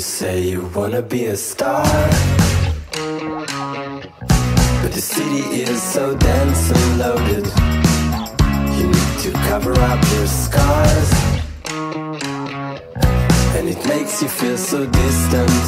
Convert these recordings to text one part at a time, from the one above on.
You say you wanna be a star. But the city is so dense and loaded. You need to cover up your scars. And it makes you feel so distant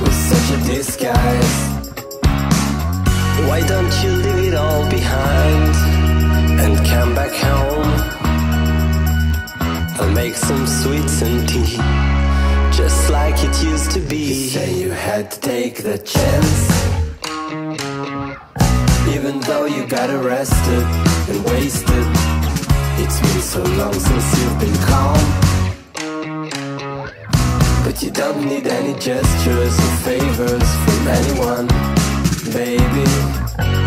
With such a disguise. Why don't you leave it all behind And come back home? I'll make some sweets and tea just like it used to be. You say you had to take the chance, even though you got arrested and wasted. It's been so long since you've been calm. But you don't need any gestures or favors from anyone, baby.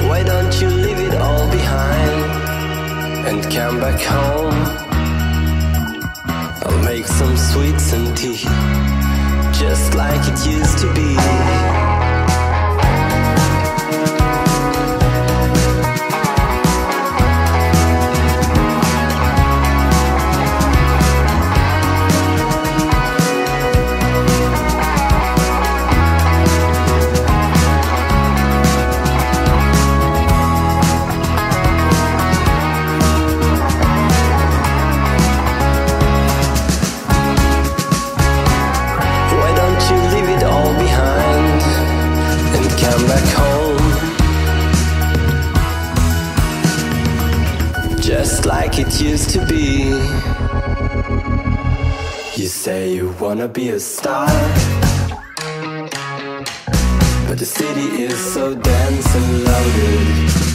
Why don't you leave it all behind and come back home? I'll make some sweets and tea Just like it used to be to be. You say you wanna be a star, but the city is so dense and loaded.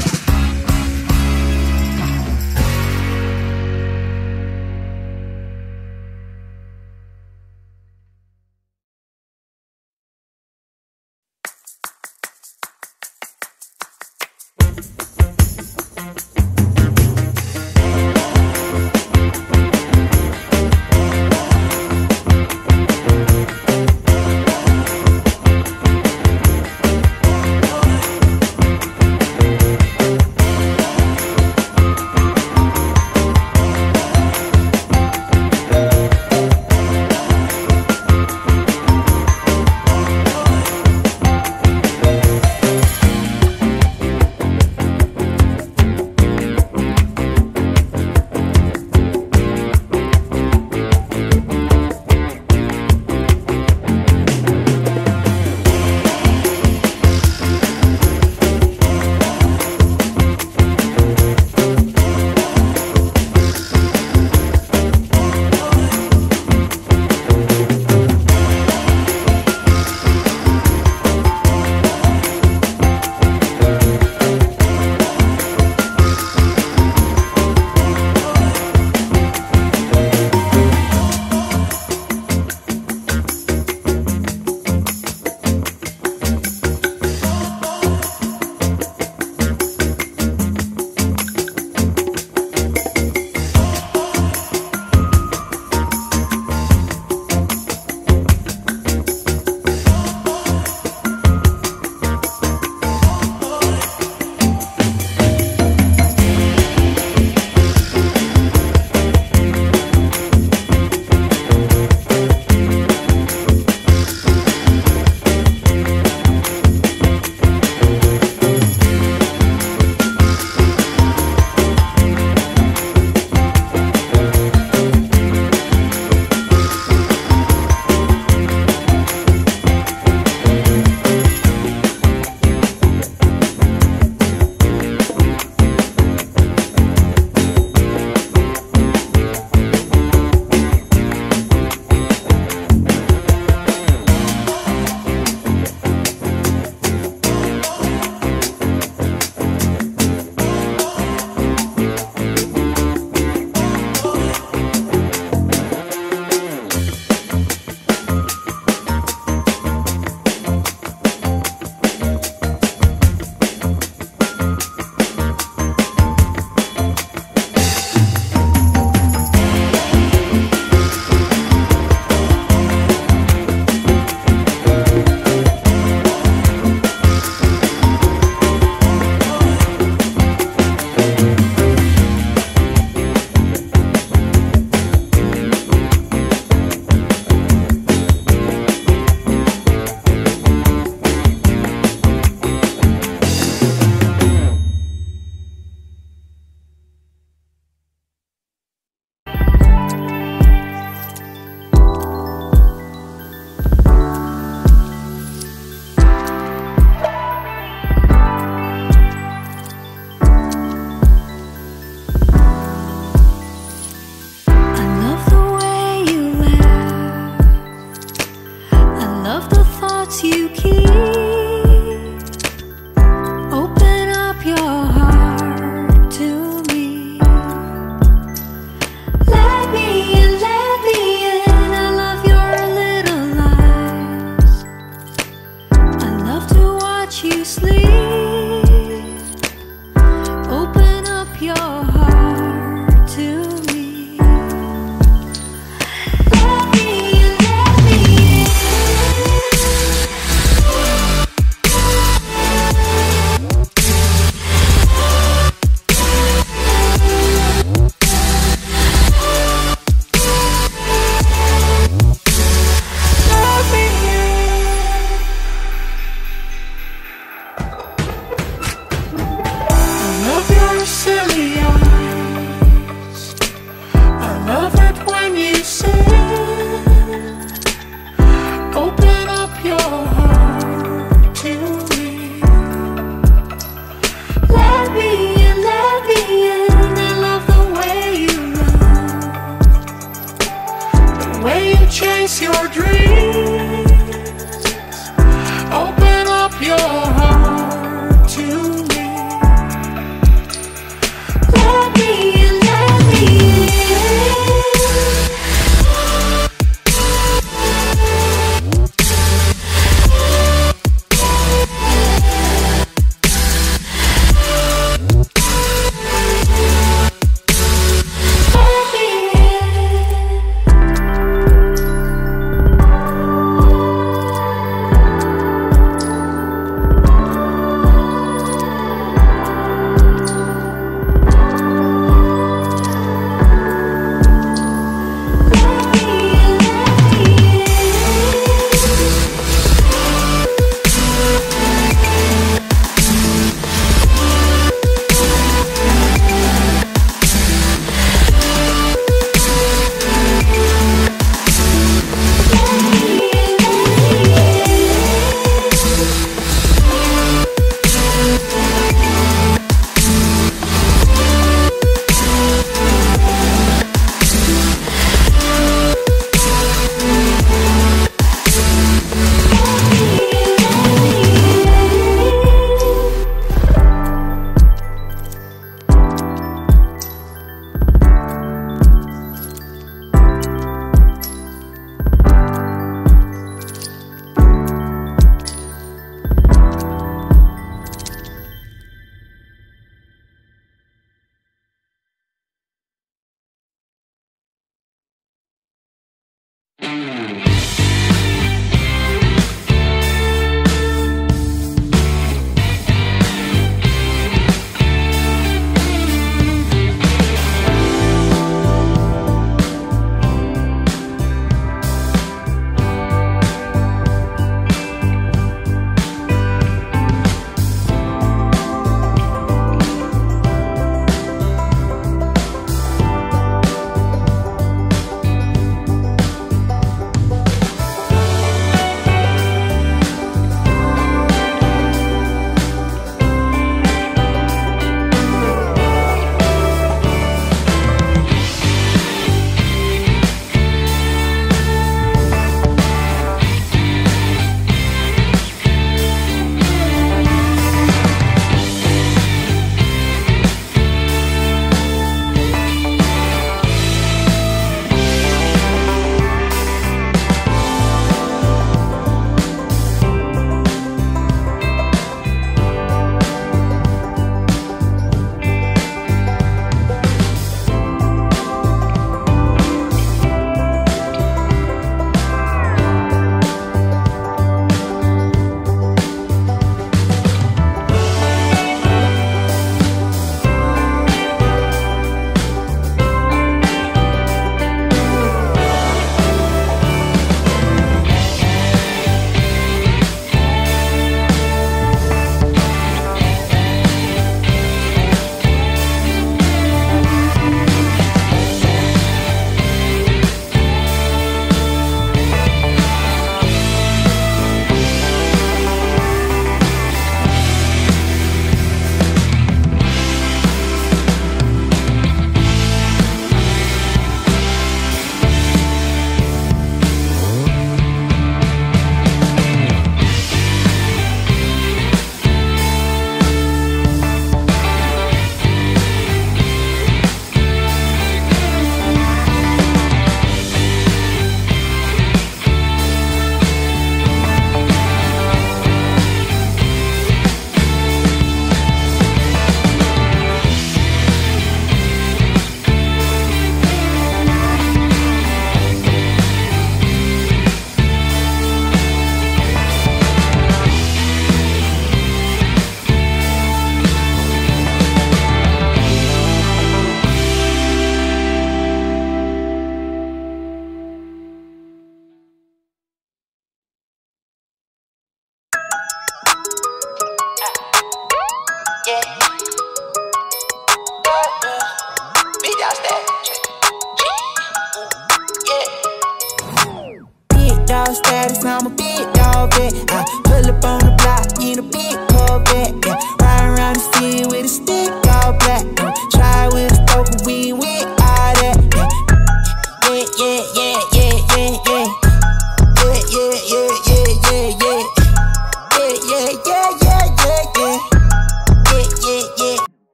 love it when you say